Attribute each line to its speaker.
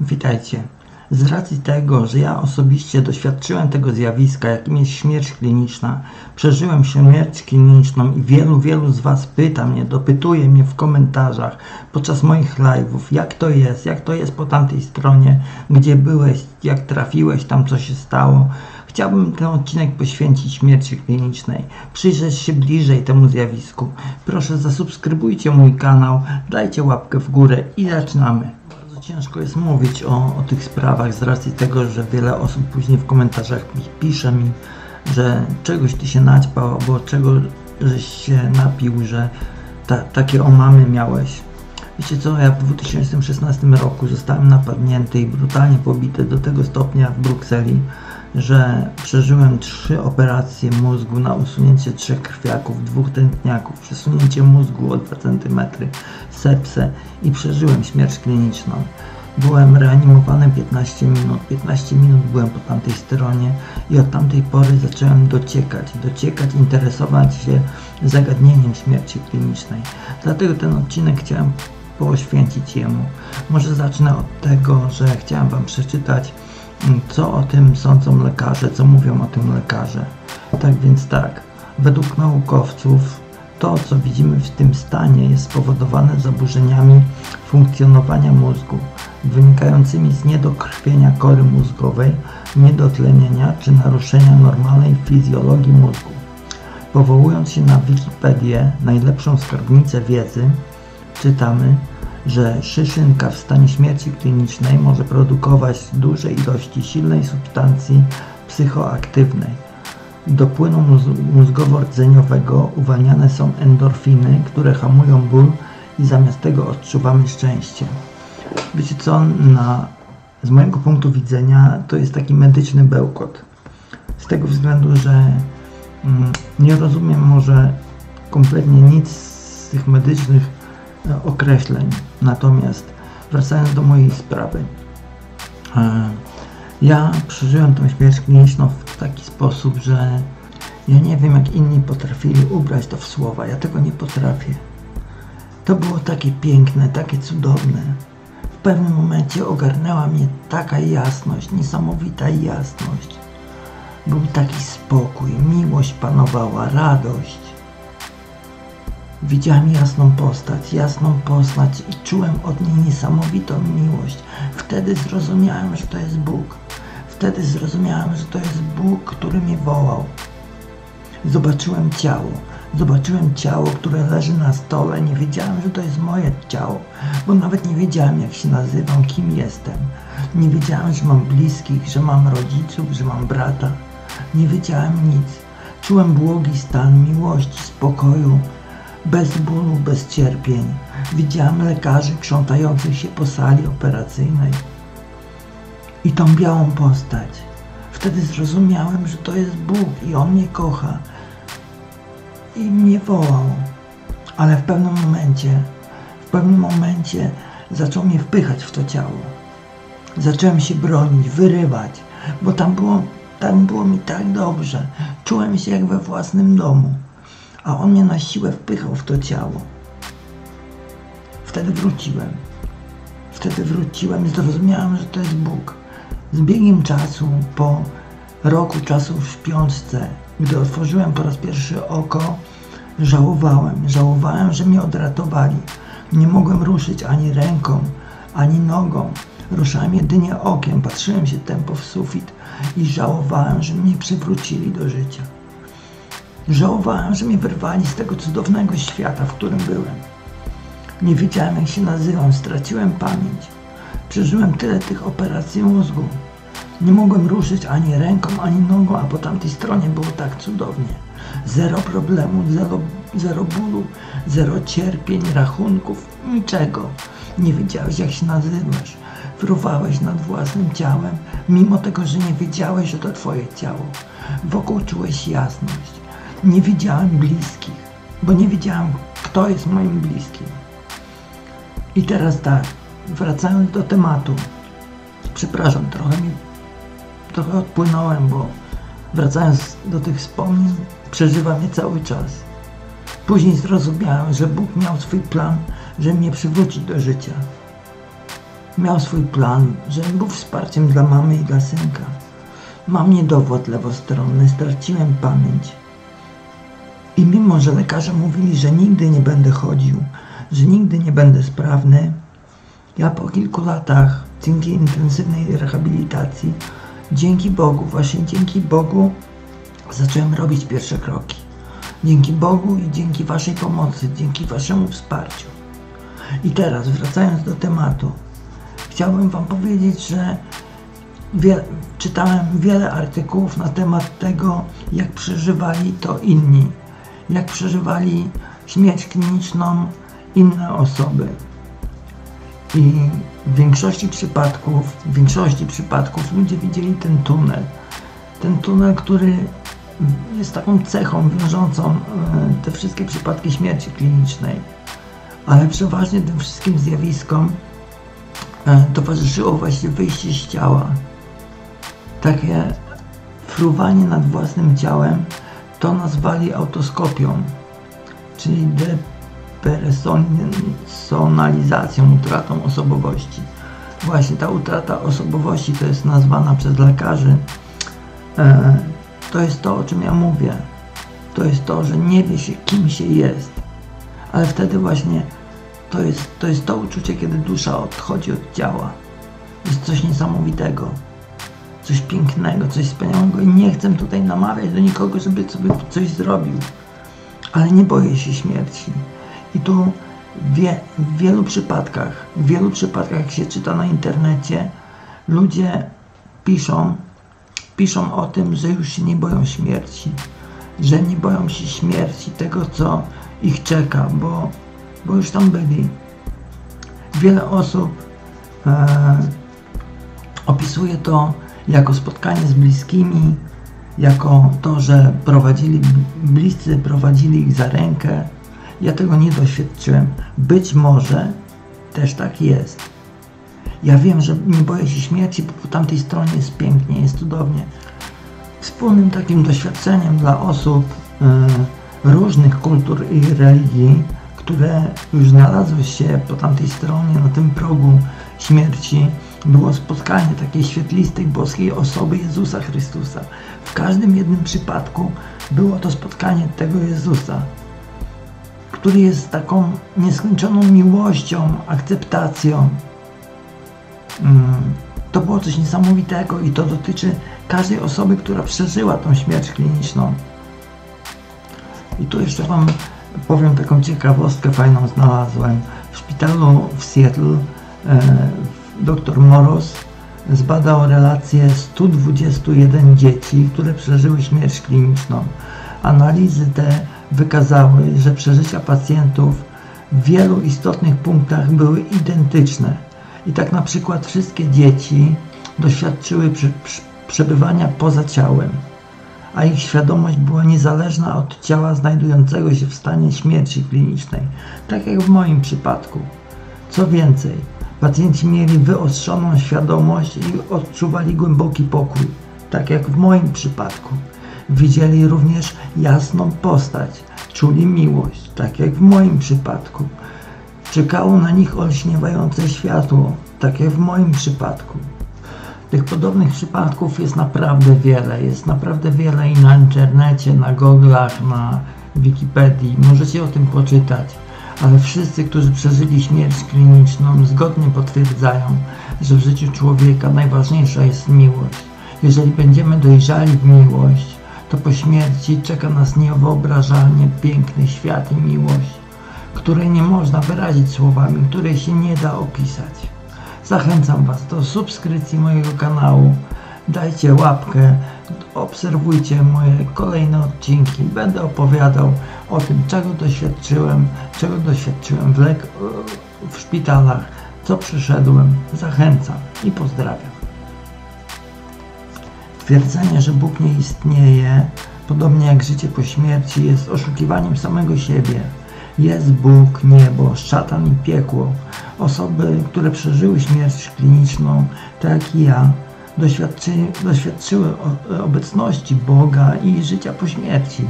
Speaker 1: Witajcie. Z racji tego, że ja osobiście doświadczyłem tego zjawiska, jakim jest śmierć kliniczna, przeżyłem śmierć kliniczną i wielu, wielu z Was pyta mnie, dopytuje mnie w komentarzach podczas moich live'ów, jak to jest, jak to jest po tamtej stronie, gdzie byłeś, jak trafiłeś, tam co się stało. Chciałbym ten odcinek poświęcić śmierci klinicznej, przyjrzeć się bliżej temu zjawisku. Proszę zasubskrybujcie mój kanał, dajcie łapkę w górę i zaczynamy. Ciężko jest mówić o, o tych sprawach z racji tego, że wiele osób później w komentarzach pisze mi, że czegoś ty się naćpał, albo czego żeś się napił, że ta, takie omamy miałeś. Wiecie co, ja w 2016 roku zostałem napadnięty i brutalnie pobity do tego stopnia w Brukseli, że przeżyłem trzy operacje mózgu na usunięcie trzech krwiaków, dwóch tętniaków, przesunięcie mózgu o 2 cm, sepsę i przeżyłem śmierć kliniczną. Byłem reanimowany 15 minut. 15 minut byłem po tamtej stronie i od tamtej pory zacząłem dociekać, dociekać, interesować się zagadnieniem śmierci klinicznej. Dlatego ten odcinek chciałem poświęcić jemu. Może zacznę od tego, że chciałem Wam przeczytać co o tym sądzą lekarze, co mówią o tym lekarze. Tak więc tak, według naukowców to, co widzimy w tym stanie jest spowodowane zaburzeniami funkcjonowania mózgu, wynikającymi z niedokrwienia kory mózgowej, niedotlenienia czy naruszenia normalnej fizjologii mózgu. Powołując się na Wikipedię, najlepszą skarbnicę wiedzy, czytamy, że szyszynka w stanie śmierci klinicznej może produkować duże ilości silnej substancji psychoaktywnej. Do płynu mózgowo-rdzeniowego uwalniane są endorfiny, które hamują ból i zamiast tego odczuwamy szczęście. Wiecie co, na, z mojego punktu widzenia to jest taki medyczny bełkot. Z tego względu, że mm, nie rozumiem może kompletnie nic z tych medycznych określeń. Natomiast wracając do mojej sprawy, e, ja przeżyłem tą śmierć kliniczną w taki sposób, że ja nie wiem, jak inni potrafili ubrać to w słowa. Ja tego nie potrafię. To było takie piękne, takie cudowne. W pewnym momencie ogarnęła mnie taka jasność, niesamowita jasność. Był taki spokój, miłość panowała, radość. Widziałem jasną postać, jasną postać i czułem od niej niesamowitą miłość. Wtedy zrozumiałem, że to jest Bóg. Wtedy zrozumiałem, że to jest Bóg, który mnie wołał. Zobaczyłem ciało. Zobaczyłem ciało, które leży na stole. Nie wiedziałem, że to jest moje ciało, bo nawet nie wiedziałem, jak się nazywam, kim jestem. Nie wiedziałem, że mam bliskich, że mam rodziców, że mam brata. Nie wiedziałem nic. Czułem błogi stan miłości, spokoju, bez bólu, bez cierpień. Widziałem lekarzy krzątających się po sali operacyjnej i tą białą postać. Wtedy zrozumiałem, że to jest Bóg i On mnie kocha i mnie wołał. Ale w pewnym momencie, w pewnym momencie zaczął mnie wpychać w to ciało. Zacząłem się bronić, wyrywać, bo tam było, tam było mi tak dobrze. Czułem się jak we własnym domu a on mnie na siłę wpychał w to ciało. Wtedy wróciłem. Wtedy wróciłem i zrozumiałem, że to jest Bóg. Z biegiem czasu, po roku czasu w śpiączce, gdy otworzyłem po raz pierwszy oko, żałowałem. Żałowałem, że mnie odratowali. Nie mogłem ruszyć ani ręką, ani nogą. Ruszałem jedynie okiem, patrzyłem się tempo w sufit i żałowałem, że mnie przywrócili do życia. Żałowałem, że mnie wyrwali z tego cudownego świata, w którym byłem. Nie wiedziałem, jak się nazywam, straciłem pamięć. Przeżyłem tyle tych operacji mózgu. Nie mogłem ruszyć ani ręką, ani nogą, a po tamtej stronie było tak cudownie. Zero problemu, zero, zero bólu, zero cierpień, rachunków, niczego. Nie wiedziałeś, jak się nazywasz. Fruwałeś nad własnym ciałem, mimo tego, że nie wiedziałeś, że to twoje ciało. Wokół czułeś jasność. Nie widziałem bliskich, bo nie wiedziałem, kto jest moim bliskim. I teraz tak, wracając do tematu. Przepraszam, trochę mi trochę odpłynąłem, bo wracając do tych wspomnień, przeżywam je cały czas. Później zrozumiałem, że Bóg miał swój plan, żeby mnie przywrócić do życia. miał swój plan, że był wsparciem dla mamy i dla synka. Mam niedowład lewostronny, straciłem pamięć. I mimo, że lekarze mówili, że nigdy nie będę chodził, że nigdy nie będę sprawny, ja po kilku latach dzięki intensywnej rehabilitacji, dzięki Bogu, właśnie dzięki Bogu zacząłem robić pierwsze kroki. Dzięki Bogu i dzięki Waszej pomocy, dzięki Waszemu wsparciu. I teraz, wracając do tematu, chciałbym Wam powiedzieć, że wie, czytałem wiele artykułów na temat tego, jak przeżywali to inni, jak przeżywali śmierć kliniczną inne osoby. I w większości przypadków, w większości przypadków ludzie widzieli ten tunel. Ten tunel, który jest taką cechą wiążącą e, te wszystkie przypadki śmierci klinicznej. Ale przeważnie tym wszystkim zjawiskom e, towarzyszyło właśnie wyjście z ciała. Takie fruwanie nad własnym ciałem to nazwali autoskopią, czyli depersonalizacją, utratą osobowości. Właśnie ta utrata osobowości to jest nazwana przez lekarzy. E, to jest to, o czym ja mówię. To jest to, że nie wie się, kim się jest. Ale wtedy właśnie to jest, to jest to uczucie, kiedy dusza odchodzi od ciała. Jest coś niesamowitego, coś pięknego, coś wspaniałego i nie chcę tutaj namawiać do nikogo, żeby sobie coś zrobił. Ale nie boję się śmierci. I tu wie, w wielu przypadkach, w wielu przypadkach, jak się czyta na internecie, ludzie piszą, piszą o tym, że już się nie boją śmierci, że nie boją się śmierci, tego co ich czeka, bo, bo już tam byli. Wiele osób e, opisuje to jako spotkanie z bliskimi, jako to, że prowadzili bliscy, prowadzili ich za rękę. Ja tego nie doświadczyłem. Być może też tak jest. Ja wiem, że nie boję się śmierci, bo po tamtej stronie jest pięknie, jest cudownie. Wspólnym takim doświadczeniem dla osób y, różnych kultur i religii, które już znalazły się po tamtej stronie, na tym progu śmierci, było spotkanie takiej świetlistej, boskiej osoby Jezusa Chrystusa. W każdym jednym przypadku było to spotkanie tego Jezusa, który jest taką nieskończoną miłością, akceptacją, Mm, to było coś niesamowitego i to dotyczy każdej osoby, która przeżyła tą śmierć kliniczną. I tu jeszcze Wam powiem taką ciekawostkę fajną znalazłem. W szpitalu w Seattle e, dr Moros zbadał relacje 121 dzieci, które przeżyły śmierć kliniczną. Analizy te wykazały, że przeżycia pacjentów w wielu istotnych punktach były identyczne i tak na przykład wszystkie dzieci doświadczyły przebywania poza ciałem, a ich świadomość była niezależna od ciała znajdującego się w stanie śmierci klinicznej, tak jak w moim przypadku. Co więcej, pacjenci mieli wyostrzoną świadomość i odczuwali głęboki pokój, tak jak w moim przypadku. Widzieli również jasną postać, czuli miłość, tak jak w moim przypadku. Czekało na nich olśniewające światło, tak jak w moim przypadku. Tych podobnych przypadków jest naprawdę wiele. Jest naprawdę wiele i na internecie, na Google'ach, na Wikipedii. Możecie o tym poczytać. Ale wszyscy, którzy przeżyli śmierć kliniczną, zgodnie potwierdzają, że w życiu człowieka najważniejsza jest miłość. Jeżeli będziemy dojrzali w miłość, to po śmierci czeka nas niewyobrażalnie piękny świat i miłość której nie można wyrazić słowami, której się nie da opisać. Zachęcam Was do subskrypcji mojego kanału, dajcie łapkę, obserwujcie moje kolejne odcinki. Będę opowiadał o tym, czego doświadczyłem, czego doświadczyłem w, lek- w szpitalach, co przyszedłem. Zachęcam i pozdrawiam. Twierdzenie, że Bóg nie istnieje, podobnie jak życie po śmierci, jest oszukiwaniem samego siebie. Jest Bóg, niebo, szatan i piekło. Osoby, które przeżyły śmierć kliniczną, tak jak i ja, doświadczy, doświadczyły obecności Boga i życia po śmierci.